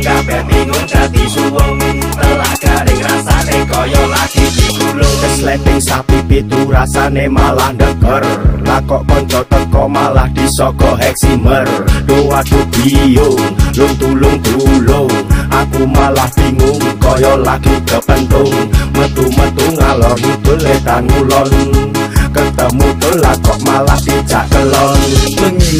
kabeh bingung dadi suwung. Telaga garing rasane kaya lagi digulung sleping sapi pitu rasane malah deker lah kok konco teko malah disoko heksimer. Doa dubio lung tulung tulung. Aku malah bingung kaya lagi kepentung metu metu ngalor ngidul etan ketemu telak kok malah dijak kelon.